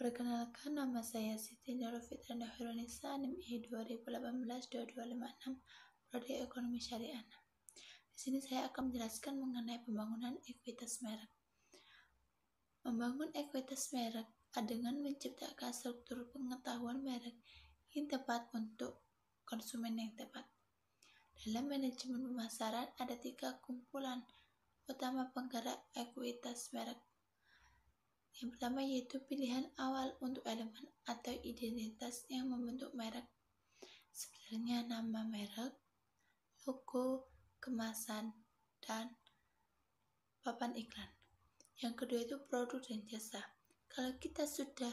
Perkenalkan, nama saya Siti Nurul Fitrana Hirunisa, NIM 2018-2256, Prodi Ekonomi Syariah. Di sini saya akan menjelaskan mengenai pembangunan ekuitas merek. Membangun ekuitas merek dengan menciptakan struktur pengetahuan merek yang tepat untuk konsumen yang tepat. Dalam manajemen pemasaran ada tiga kumpulan utama penggerak ekuitas merek. Yang pertama yaitu pilihan awal untuk elemen atau identitas yang membentuk merek. Sebenarnya nama merek, logo, kemasan, dan papan iklan. Yang kedua itu produk dan jasa. Kalau kita sudah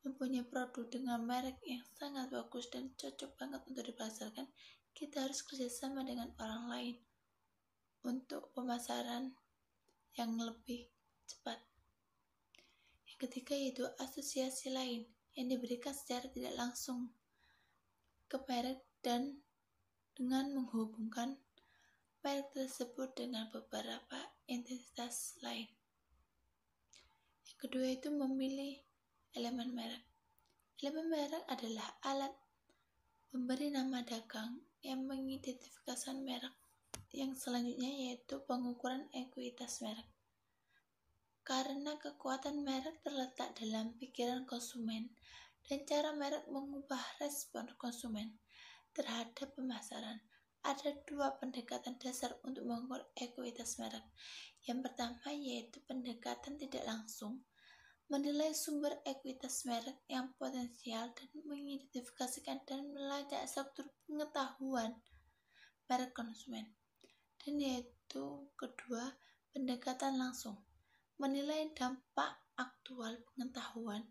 mempunyai produk dengan merek yang sangat bagus dan cocok banget untuk dipasarkan, kita harus kerjasama dengan orang lain untuk pemasaran yang lebih cepat. Yang ketiga yaitu asosiasi lain yang diberikan secara tidak langsung ke merek dan dengan menghubungkan merek tersebut dengan beberapa entitas lain. Yang kedua itu memilih elemen merek. Elemen merek adalah alat memberi nama dagang yang mengidentifikasi merek. Yang selanjutnya yaitu pengukuran ekuitas merek. Karena kekuatan merek terletak dalam pikiran konsumen dan cara merek mengubah respon konsumen terhadap pemasaran. Ada dua pendekatan dasar untuk mengukur ekuitas merek. Yang pertama yaitu pendekatan tidak langsung, menilai sumber ekuitas merek yang potensial dan mengidentifikasikan dan melacak struktur pengetahuan merek konsumen. Dan yaitu kedua, pendekatan langsung, menilai dampak aktual pengetahuan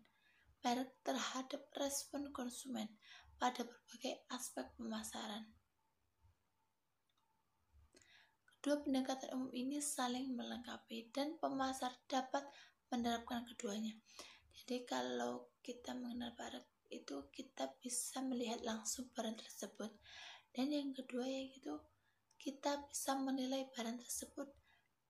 merek terhadap respon konsumen pada berbagai aspek pemasaran. Kedua pendekatan umum ini saling melengkapi dan pemasar dapat menerapkan keduanya. Jadi kalau kita mengenal barang itu kita bisa melihat langsung barang tersebut. Dan yang kedua yaitu kita bisa menilai barang tersebut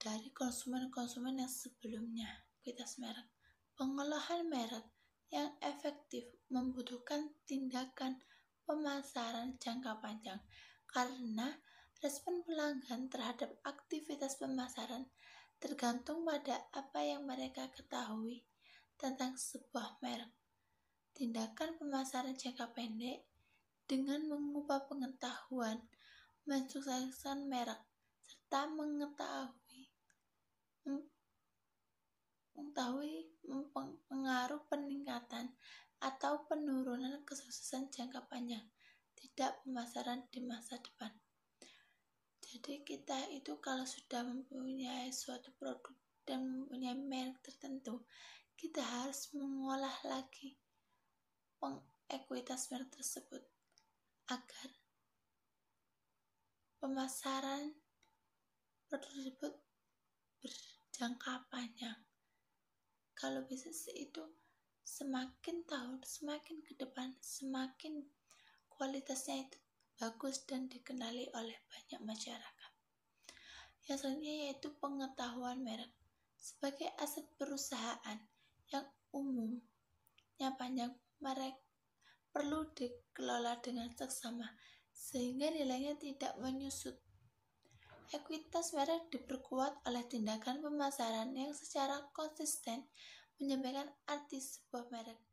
dari konsumen-konsumen yang sebelumnya. Kita merek. Pengolahan merek yang efektif membutuhkan tindakan pemasaran jangka panjang karena Respon pelanggan terhadap aktivitas pemasaran tergantung pada apa yang mereka ketahui tentang sebuah merek. Tindakan pemasaran jangka pendek dengan mengubah pengetahuan, mensukseskan merek, serta mengetahui mengetahui pengaruh peningkatan atau penurunan kesuksesan jangka panjang, tidak pemasaran di masa depan. Jadi kita itu kalau sudah mempunyai suatu produk dan mempunyai merek tertentu, kita harus mengolah lagi pengekuitas merek tersebut agar pemasaran produk tersebut berjangka panjang. Kalau bisnis itu semakin tahun, semakin ke depan, semakin kualitasnya itu bagus dan dikenali oleh banyak masyarakat. Yang selanjutnya yaitu pengetahuan merek sebagai aset perusahaan yang umum yang panjang merek perlu dikelola dengan seksama sehingga nilainya tidak menyusut. Ekuitas merek diperkuat oleh tindakan pemasaran yang secara konsisten menyampaikan arti sebuah merek